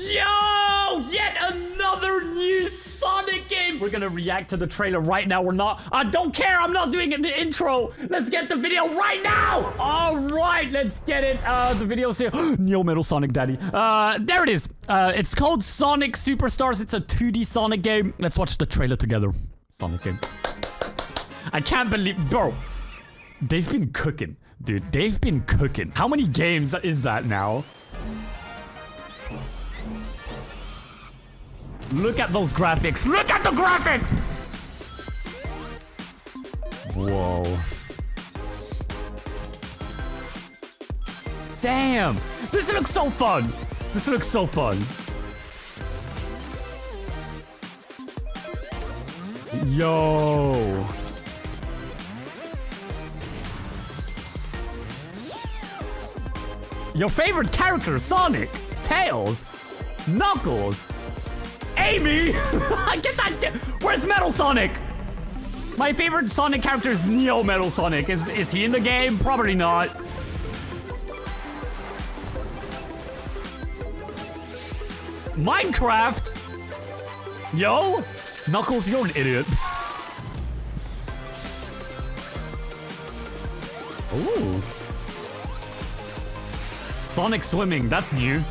Yo! Yet another new Sonic game! We're gonna react to the trailer right now. We're not- I don't care! I'm not doing an intro! Let's get the video right now! Alright, let's get it. Uh, the video's here. Neo Metal Sonic Daddy. Uh, there it is. Uh, it's called Sonic Superstars. It's a 2D Sonic game. Let's watch the trailer together. Sonic game. I can't believe- Bro, They've been cooking. Dude, they've been cooking. How many games is that now? Look at those graphics. Look at the graphics! Whoa. Damn! This looks so fun! This looks so fun. Yo! Your favorite character, Sonic, Tails, Knuckles, Amy. get that. Get, where's Metal Sonic? My favorite Sonic character is Neo Metal Sonic. Is is he in the game? Probably not. Minecraft. Yo, Knuckles, you're an idiot. Ooh. Sonic swimming, that's new.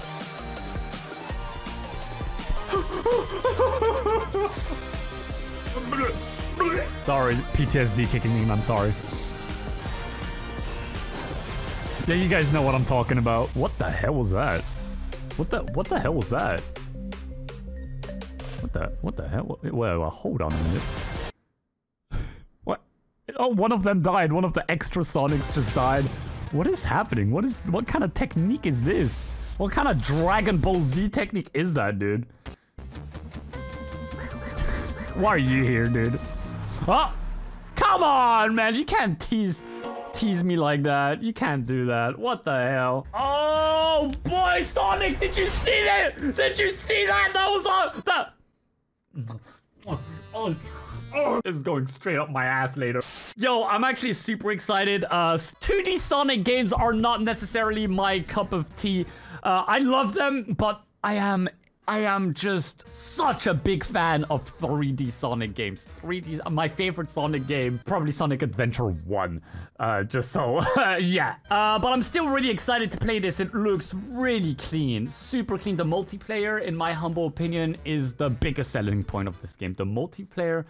Sorry, PTSD kicking in, I'm sorry. Yeah, you guys know what I'm talking about. What the hell was that? What the what the hell was that? What the what the hell? Wait hold on a minute. What? Oh, one of them died. One of the extra Sonics just died. What is happening? What is what kind of technique is this? What kind of Dragon Ball Z technique is that, dude? Why are you here, dude? Oh! Come on, man! You can't tease tease me like that. You can't do that. What the hell? Oh boy, Sonic! Did you see that? Did you see that? That was on that. Oh, oh. Oh, is going straight up my ass later. Yo, I'm actually super excited. Uh, 2D Sonic games are not necessarily my cup of tea. Uh, I love them, but I am I am just such a big fan of 3D Sonic games. 3D, my favorite Sonic game, probably Sonic Adventure 1. Uh, just so, yeah. Uh, but I'm still really excited to play this. It looks really clean, super clean. The multiplayer, in my humble opinion, is the biggest selling point of this game. The multiplayer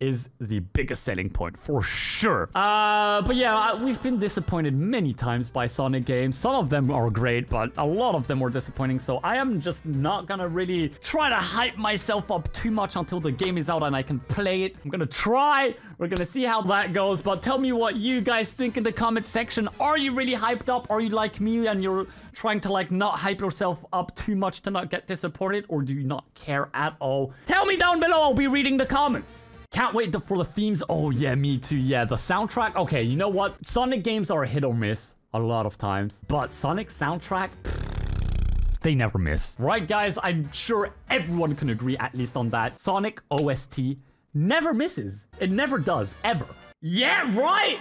is the biggest selling point for sure. Uh, but yeah, we've been disappointed many times by Sonic games. Some of them are great, but a lot of them were disappointing. So I am just not gonna really try to hype myself up too much until the game is out and I can play it. I'm gonna try. We're gonna see how that goes. But tell me what you guys think in the comment section. Are you really hyped up? Are you like me and you're trying to like not hype yourself up too much to not get disappointed? Or do you not care at all? Tell me down below. I'll be reading the comments. Can't wait for the themes. Oh, yeah, me too. Yeah, the soundtrack. Okay, you know what? Sonic games are a hit or miss a lot of times. But Sonic soundtrack, they never miss. Right, guys? I'm sure everyone can agree at least on that. Sonic OST never misses. It never does, ever. Yeah, right!